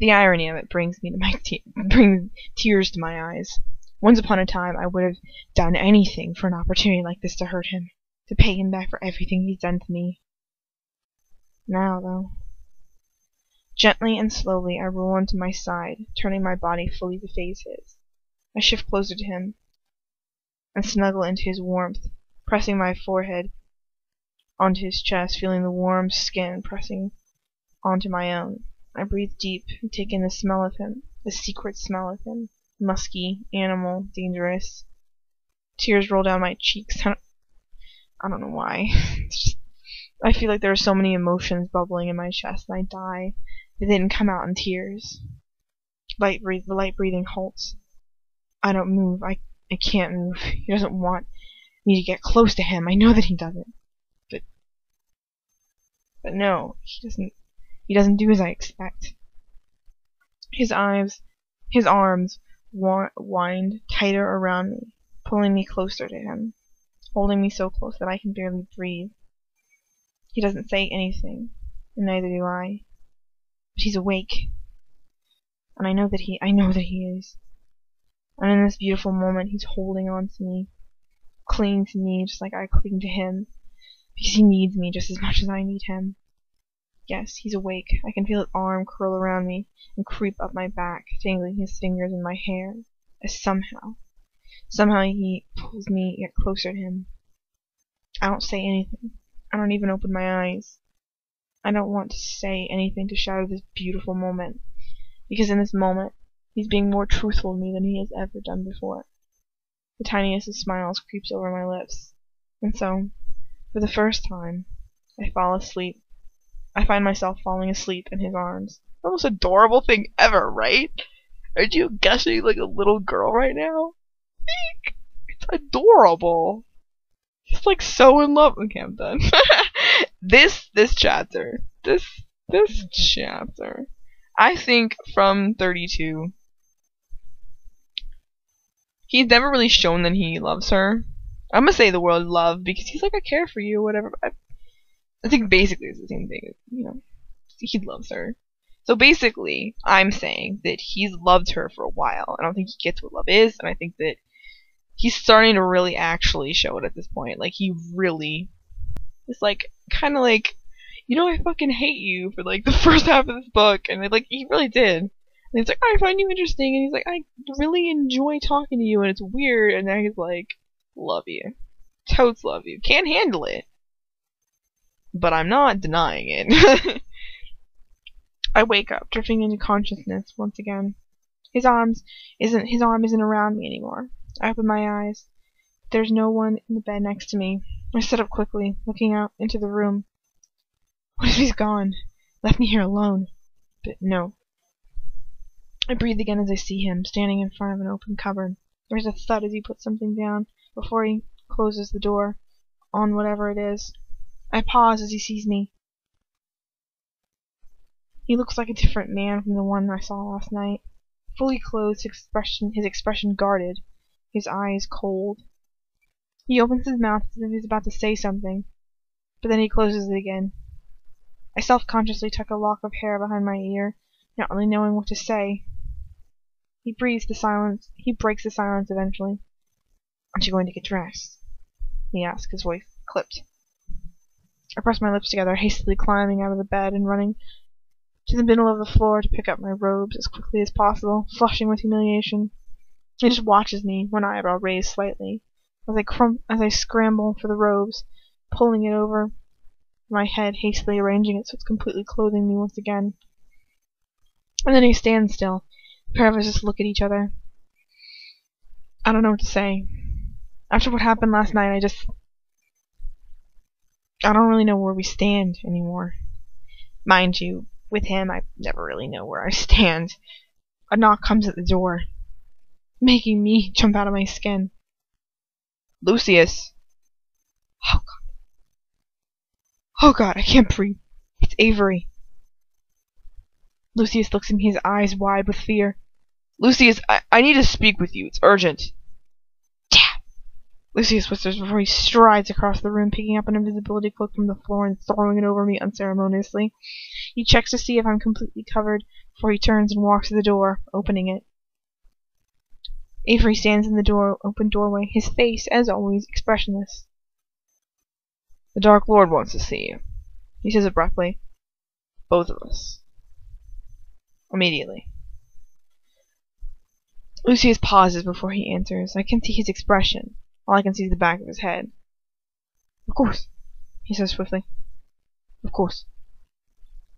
The irony of it brings me to my te brings tears to my eyes. Once upon a time I would have done anything for an opportunity like this to hurt him, to pay him back for everything he's done to me. Now, though Gently and slowly I roll onto my side, turning my body fully to face his. I shift closer to him and snuggle into his warmth, pressing my forehead onto his chest, feeling the warm skin pressing onto my own. I breathe deep and take in the smell of him, the secret smell of him musky, animal, dangerous. Tears roll down my cheeks. I don't, I don't know why. Just, I feel like there are so many emotions bubbling in my chest, and I die. They didn't come out in tears. Light breathe, the light breathing halts. I don't move. I, I can't move. He doesn't want me to get close to him. I know that he doesn't. But, but no, he doesn't. He doesn't do as I expect. His eyes, his arms, wind tighter around me, pulling me closer to him, holding me so close that I can barely breathe. He doesn't say anything, and neither do I. But he's awake. And I know that he I know that he is. And in this beautiful moment he's holding on to me, clinging to me just like I cling to him, because he needs me just as much as I need him. Yes, he's awake. I can feel his arm curl around me and creep up my back, tangling his fingers in my hair. As somehow, somehow he pulls me yet closer to him. I don't say anything. I don't even open my eyes. I don't want to say anything to shatter this beautiful moment, because in this moment he's being more truthful to me than he has ever done before. The tiniest of smiles creeps over my lips, and so, for the first time, I fall asleep I find myself falling asleep in his arms. The most adorable thing ever, right? Aren't you gushing like a little girl right now? It's adorable. He's like so in love. Okay, I'm done. this this chapter, this this chapter, I think from 32. He's never really shown that he loves her. I'm gonna say the word love because he's like, I care for you, whatever. I think basically it's the same thing. You know, he loves her. So basically, I'm saying that he's loved her for a while. I don't think he gets what love is, and I think that he's starting to really actually show it at this point. Like he really is like kind of like, you know, I fucking hate you for like the first half of this book, and it, like he really did. And he's like, I find you interesting, and he's like, I really enjoy talking to you, and it's weird, and now he's like, love you, totes love you, can't handle it but I'm not denying it. I wake up, drifting into consciousness once again. His arms isn't his arm isn't around me anymore. I open my eyes. There's no one in the bed next to me. I sit up quickly, looking out into the room. What if he's gone? Left me here alone. But no. I breathe again as I see him, standing in front of an open cupboard. There's a thud as he puts something down before he closes the door on whatever it is. I pause as he sees me. He looks like a different man from the one I saw last night. Fully clothed, his expression, his expression guarded, his eyes cold. He opens his mouth as if he's about to say something, but then he closes it again. I self-consciously tuck a lock of hair behind my ear, not really knowing what to say. He breathes the silence. He breaks the silence eventually. Aren't you going to get dressed? He asks, his voice clipped. I press my lips together, hastily climbing out of the bed and running to the middle of the floor to pick up my robes as quickly as possible, flushing with humiliation. He just watches me, one eyebrow raised slightly, as I crump as I scramble for the robes, pulling it over my head, hastily arranging it so it's completely clothing me once again. And then he stands still. The pair of us just look at each other. I don't know what to say. After what happened last night, I just I don't really know where we stand anymore. Mind you, with him, I never really know where I stand. A knock comes at the door, making me jump out of my skin. Lucius! Oh god. Oh god, I can't breathe. It's Avery. Lucius looks at me, his eyes wide with fear. Lucius, I, I need to speak with you. It's urgent. Lucius whispers before he strides across the room, picking up an invisibility cloak from the floor and throwing it over me unceremoniously. He checks to see if I'm completely covered before he turns and walks to the door, opening it. Avery stands in the door open doorway, his face, as always, expressionless. The Dark Lord wants to see you, he says abruptly. Both of us. Immediately. Lucius pauses before he answers. I can see his expression. All I can see is the back of his head. Of course, he says swiftly. Of course.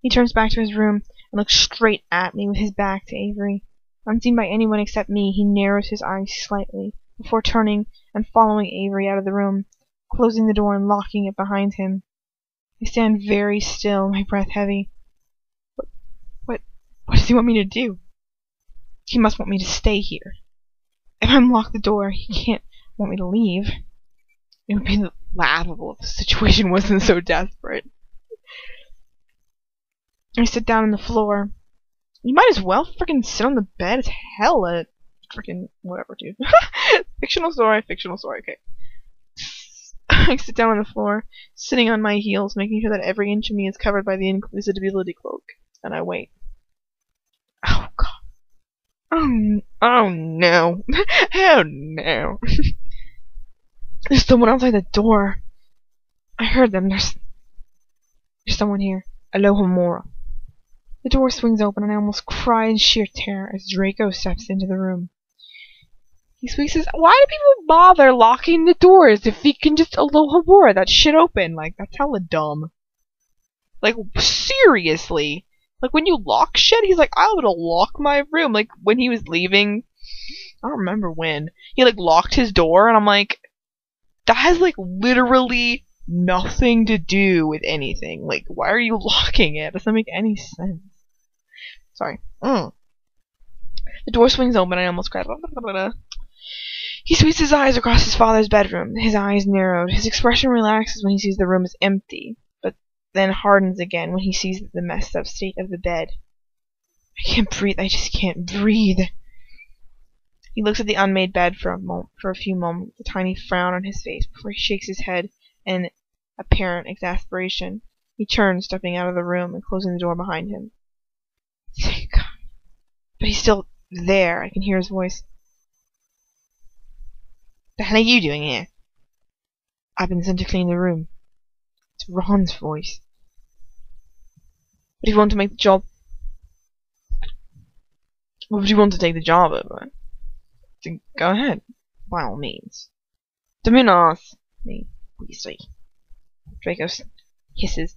He turns back to his room and looks straight at me with his back to Avery. Unseen by anyone except me, he narrows his eyes slightly, before turning and following Avery out of the room, closing the door and locking it behind him. I stand very still, my breath heavy. What, what, what does he want me to do? He must want me to stay here. If I unlock the door, he can't want me to leave. It would be laughable if the situation wasn't so desperate. I sit down on the floor. You might as well freaking sit on the bed. It's hella freaking whatever, dude. fictional story, fictional story. Okay. I sit down on the floor, sitting on my heels, making sure that every inch of me is covered by the invisibility cloak, and I wait. Oh god. Oh, oh no. oh no. There's someone outside the door. I heard them. There's, there's someone here. Alohomora. The door swings open and I almost cry in sheer terror as Draco steps into the room. He says, Why do people bother locking the doors if he can just Alohomora that shit open? Like, that's hella dumb. Like, seriously. Like, when you lock shit, he's like, I would lock my room. Like, when he was leaving, I don't remember when, he, like, locked his door, and I'm like, that has like literally nothing to do with anything. Like, why are you locking it? Doesn't make any sense. Sorry. Mm. The door swings open. I almost cried. He sweeps his eyes across his father's bedroom. His eyes narrowed. His expression relaxes when he sees the room is empty, but then hardens again when he sees the messed up state of the bed. I can't breathe. I just can't breathe. He looks at the unmade bed for a moment, for a few moments, a tiny frown on his face before he shakes his head in apparent exasperation. He turns, stepping out of the room and closing the door behind him. Thank God. But he's still there. I can hear his voice. The hell are you doing here? I've been sent to clean the room. It's Ron's voice. But you want to make the job... What would you want to take the job over? Then go ahead, by all means. Dominos, me, Weasley. Draco hisses.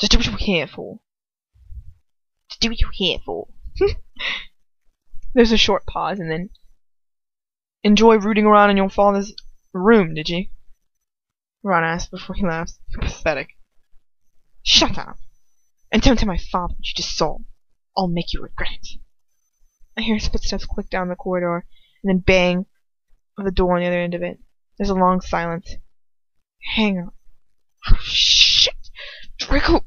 Just do what you're here for. Just do what you're here for. There's a short pause and then. Enjoy rooting around in your father's room, did you? Ron asks before he laughs. Pathetic. Shut up! And don't tell my father what you just saw. I'll make you regret it. I hear footsteps click down the corridor, and then bang of the door on the other end of it. There's a long silence. Hang on. Oh, shit! Draco!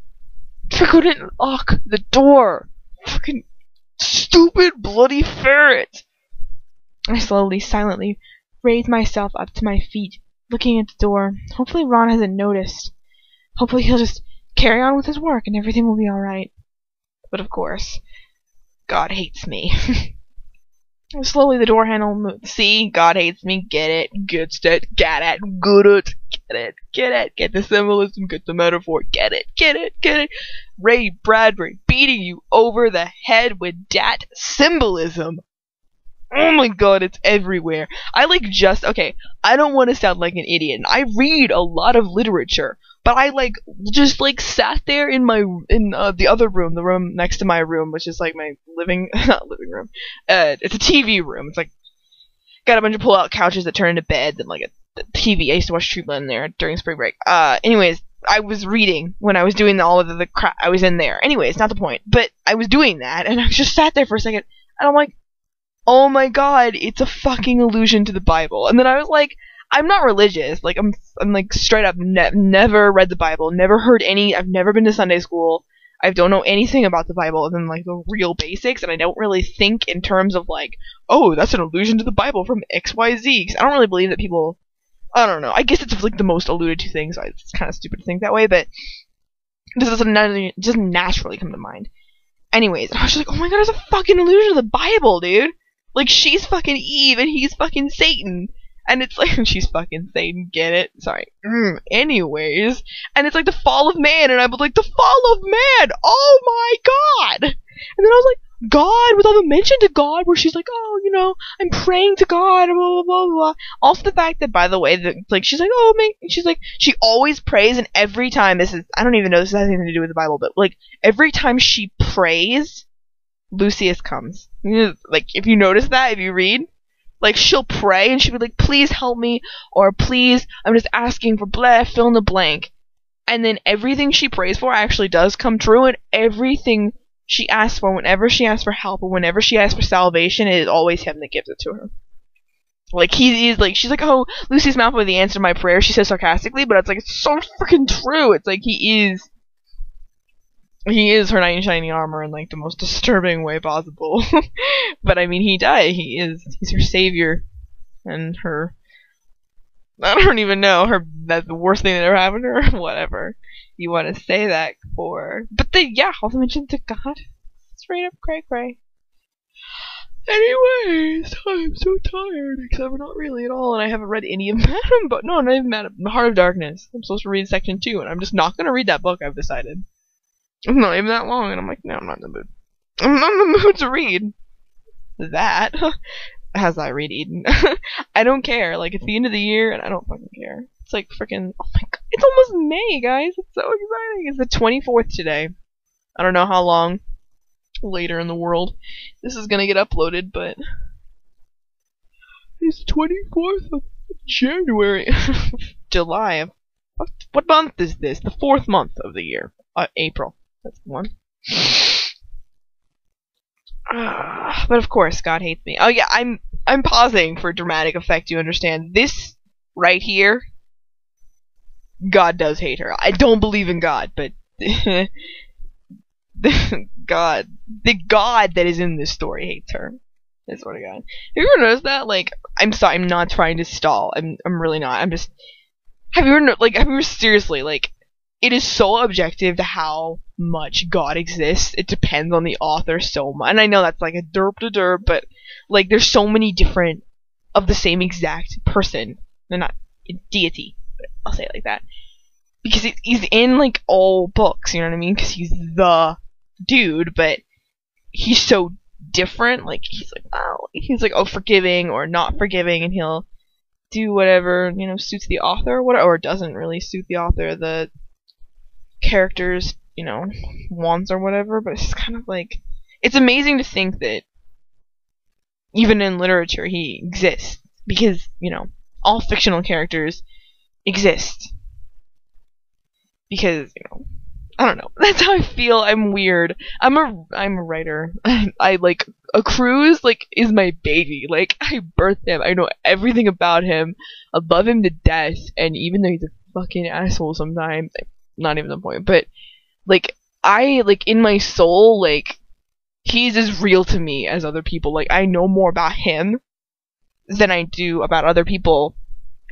Draco didn't lock the door! Fucking stupid bloody ferret! I slowly, silently raise myself up to my feet, looking at the door. Hopefully Ron hasn't noticed. Hopefully he'll just carry on with his work and everything will be alright. But of course, God hates me. Slowly the door handle moves. See, God hates me. Get it. Get it. Get it. Good it. Get it. Get it. Get the symbolism. Get the metaphor. Get it. Get it. Get it. Ray Bradbury beating you over the head with that symbolism. Oh my god, it's everywhere. I like just okay. I don't want to sound like an idiot. I read a lot of literature, but I like just like sat there in my in uh, the other room, the room next to my room, which is like my living not living room. Uh, it's a TV room. It's like got a bunch of pull-out couches that turn into beds and like a, TV. I used to watch True in there during spring break. Uh, anyways, I was reading when I was doing all of the, the crap. I was in there. Anyways, not the point. But I was doing that, and I just sat there for a second, and I'm like, oh my god, it's a fucking allusion to the Bible. And then I was like, I'm not religious. Like I'm, I'm like straight up ne- never read the Bible, never heard any. I've never been to Sunday school. I don't know anything about the Bible other than like the real basics, and I don't really think in terms of like, oh, that's an allusion to the Bible from X Y Z. Cause I don't really believe that people I don't know. I guess it's like the most alluded to thing, so it's kind of stupid to think that way, but this doesn't just naturally come to mind. Anyways, I was like, oh my god, there's a fucking allusion to the Bible, dude. Like she's fucking Eve and he's fucking Satan. And it's like she's fucking Satan, get it? Sorry. Mm, anyways, and it's like the fall of man, and I was like, the fall of man. Oh my god! And then I was like, God, with all the mention to God, where she's like, oh, you know, I'm praying to God, blah blah blah blah. Also, the fact that, by the way, that like she's like, oh, man, she's like, she always prays, and every time this is, I don't even know this has anything to do with the Bible, but like every time she prays, Lucius comes. Like, if you notice that, if you read, like she'll pray and she'll be like, please help me, or please, I'm just asking for blah, fill in the blank. And then everything she prays for actually does come true, and everything she asks for, whenever she asks for help, or whenever she asks for salvation, it is always him that gives it to her. Like he is like she's like, oh, Lucy's mouth with the answer to my prayer. She says sarcastically, but it's like it's so freaking true. It's like he is, he is her knight in shining armor in like the most disturbing way possible. but I mean, he died. He is he's her savior, and her. I don't even know her. That's the worst thing that ever happened to her. Whatever you want to say that for. But the yeah, also mention to God. Straight up cray cray. Anyways, I'm so tired, except not really at all, and I haven't read any of Madam, but no, not even Madam, Heart of Darkness. I'm supposed to read section two, and I'm just not gonna read that book, I've decided. Not even that long, and I'm like, no, I'm not in the mood. I'm not in the mood to read that. As I read Eden. I don't care, like, it's the end of the year, and I don't fucking care. It's like freaking. Oh my god! It's almost May, guys. It's so exciting. It's the 24th today. I don't know how long later in the world this is gonna get uploaded, but it's 24th of January, July. What what month is this? The fourth month of the year. Uh, April. That's one. Uh, but of course, God hates me. Oh yeah, I'm I'm pausing for dramatic effect. You understand? This right here God does hate her. I don't believe in God, but the God, the God that is in this story hates her. I swear to God. Have you ever noticed that? Like, I'm sorry, I'm not trying to stall. I'm, I'm really not. I'm just. Have you ever like? Have you ever seriously like? It is so objective to how much God exists. It depends on the author so much, and I know that's like a derp to derp, but like, there's so many different of the same exact person. They're not deity. but I'll say it like that. Because he's in like all books, you know what I mean? Because he's the dude, but he's so different. Like he's like, oh, he's like, oh, forgiving or not forgiving, and he'll do whatever you know suits the author, or whatever, or doesn't really suit the author, the characters, you know, wants or whatever. But it's kind of like it's amazing to think that even in literature he exists because you know all fictional characters exist. Because, you know, I don't know. That's how I feel. I'm weird. I'm a I'm a writer. I, like a cruise like is my baby. Like I birthed him. I know everything about him. I love him to death. And even though he's a fucking asshole sometimes, not even the point. But like I like in my soul like he's as real to me as other people. Like I know more about him than I do about other people.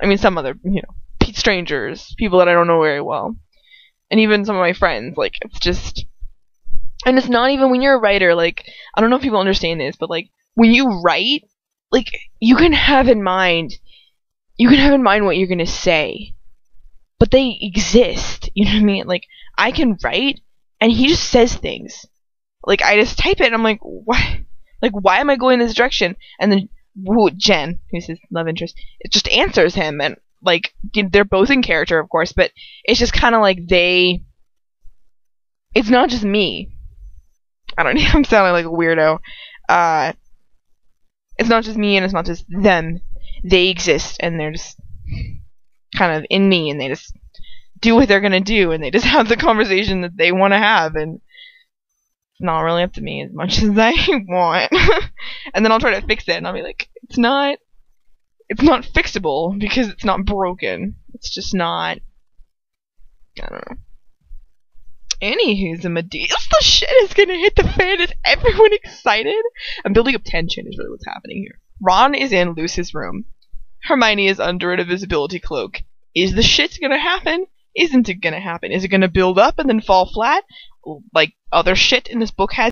I mean, some other you know strangers, people that I don't know very well, and even some of my friends. Like it's just, and it's not even when you're a writer. Like I don't know if people understand this, but like when you write, like you can have in mind, you can have in mind what you're gonna say, but they exist. You know what I mean? Like I can write, and he just says things. Like I just type it, and I'm like, why? Like why am I going in this direction? And then who, Jen, who's his love interest, it just answers him, and like they're both in character, of course, but it's just kind of like they. It's not just me. I don't know. I'm sounding like a weirdo. Uh, it's not just me, and it's not just them. They exist, and they're just kind of in me, and they just do what they're gonna do, and they just have the conversation that they want to have, and it's not really up to me as much as I want. and then I'll try to fix it, and I'll be like, it's not it's not fixable because it's not broken. It's just not. I don't know. Anywho's a Medea. The shit is gonna hit the fan. Is everyone excited? I'm building up tension. Is really what's happening here. Ron is in Luce's room, Hermione is under an invisibility cloak. Is the shit gonna happen? Isn't it gonna happen? Is it gonna build up and then fall flat? Like other shit in this book has